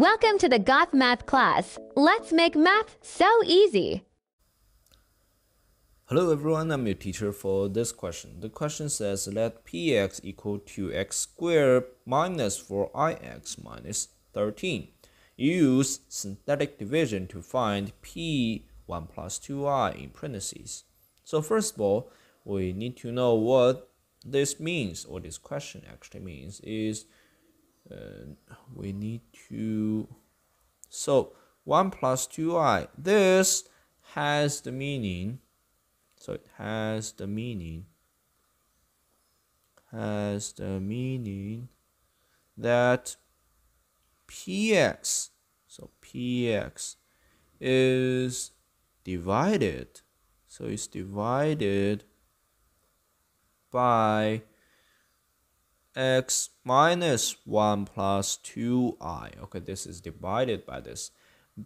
Welcome to the Gauth Math class. Let's make math so easy. Hello everyone, I'm your teacher for this question. The question says let px equal to x squared minus 4ix minus 13. Use synthetic division to find p 1 plus 2i in parentheses. So first of all, we need to know what this means, or this question actually means, is we need to, so 1 plus 2i, this has the meaning so it has the meaning has the meaning that px so px is divided so it's divided by x minus 1 plus 2i okay this is divided by this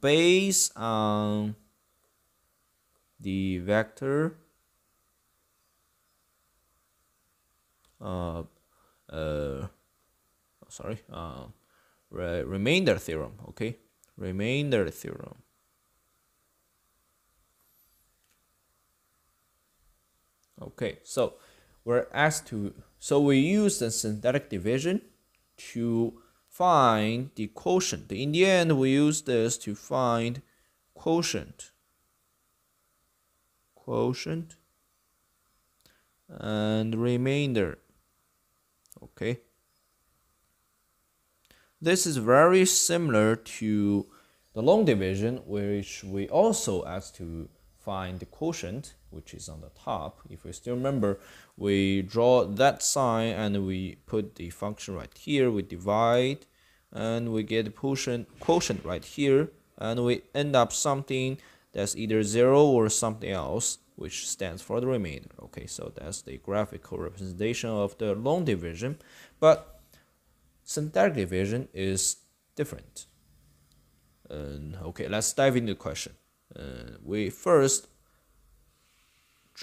based on the vector uh, uh, sorry, uh, re remainder theorem, okay? Remainder theorem. Okay, so we're asked to, so we use the synthetic division to find the quotient. In the end, we use this to find quotient. Quotient and remainder okay this is very similar to the long division which we also asked to find the quotient which is on the top if we still remember we draw that sign and we put the function right here we divide and we get quotient quotient right here and we end up something that's either zero or something else which stands for the remainder. Okay, so that's the graphical representation of the long division, but synthetic division is different. And okay, let's dive into the question. Uh, we first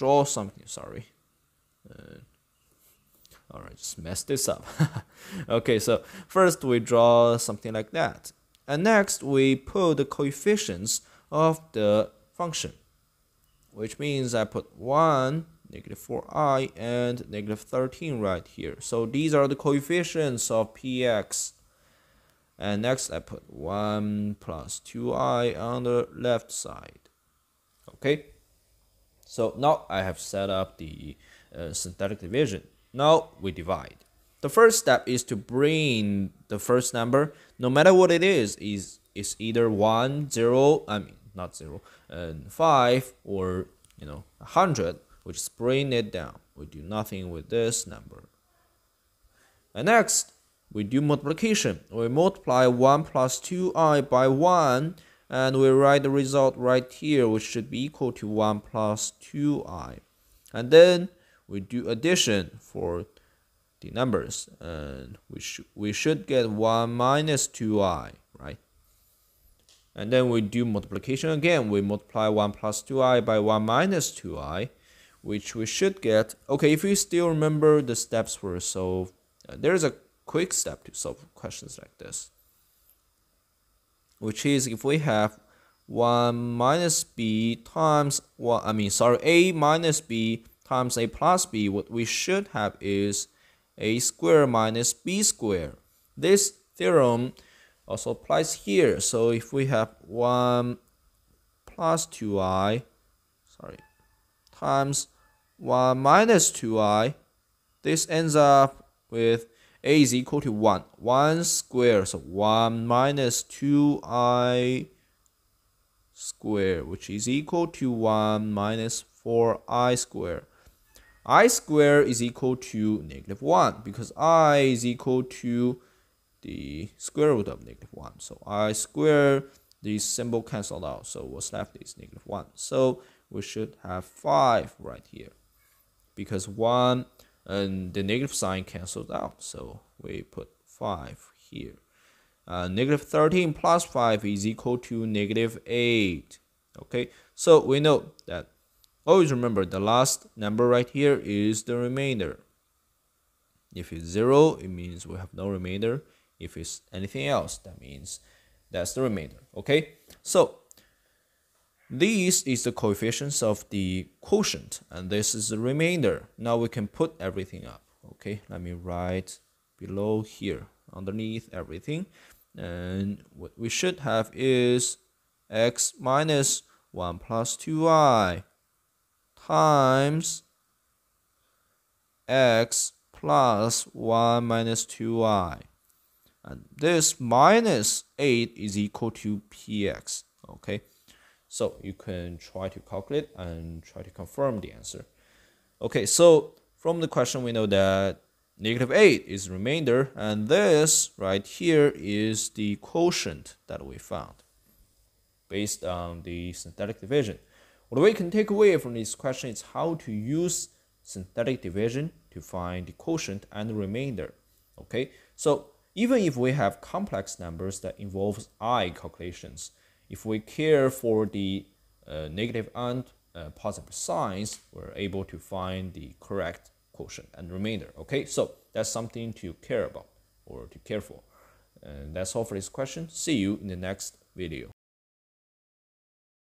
draw something. Sorry. Uh, all right, just mess this up. okay, so first we draw something like that, and next we put the coefficients of the function which means I put 1, negative 4i, and negative 13 right here. So these are the coefficients of px. And next I put 1 plus 2i on the left side. Okay, so now I have set up the uh, synthetic division. Now we divide. The first step is to bring the first number, no matter what it is, is is either 1, 0, I mean, not 0, and 5 or you know 100 we just bring it down we do nothing with this number and next we do multiplication we multiply 1 plus 2i by 1 and we write the result right here which should be equal to 1 plus 2i and then we do addition for the numbers and we should we should get 1 minus 2i right and then we do multiplication again. We multiply 1 plus 2i by 1 minus 2i, which we should get. Okay, if you still remember the steps for solve, uh, there's a quick step to solve questions like this. Which is if we have 1 minus b times 1, I mean, sorry, a minus b times a plus b, what we should have is a square minus b square. This theorem also applies here. So if we have 1 plus 2i, sorry, times 1 minus 2i, this ends up with a is equal to 1. 1 squared, so 1 minus 2i squared, which is equal to 1 minus 4i squared. i squared is equal to negative 1 because i is equal to the square root of negative 1. So i square, the symbol canceled out. So what's left is negative 1. So we should have 5 right here. Because 1 and the negative sign cancels out. So we put 5 here. Uh, negative 13 plus 5 is equal to negative 8. Okay, so we know that always remember the last number right here is the remainder. If it's 0, it means we have no remainder. If it's anything else, that means That's the remainder. Okay, so this is the coefficients of the quotient, and this is the remainder. Now we can put everything up. Okay, let me write below here, underneath everything. And what we should have is x minus 1 plus 2i times x plus 1 minus 2i. And this minus 8 is equal to px. Okay, so you can try to calculate and try to confirm the answer. Okay, so from the question we know that negative 8 is remainder, and this right here is the quotient that we found based on the synthetic division. What we can take away from this question is how to use synthetic division to find the quotient and the remainder. Okay, so even if we have complex numbers that involves i calculations, if we care for the uh, negative and uh, positive signs, we're able to find the correct quotient and remainder. Okay, so that's something to care about or to care for. And that's all for this question. See you in the next video.